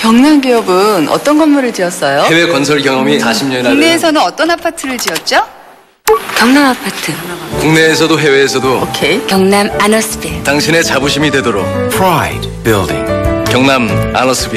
경남 기업은 어떤 건물을 지었어요? 해외 건설 경험이 음. 40년이나 국내에서는 어떤 아파트를 지었죠? 경남 아파트, 국내에서도 해외에서도 오케이. 경남 아너스빌. 당신의 자부심이 되도록 Pride Building. 경남 아너스빌.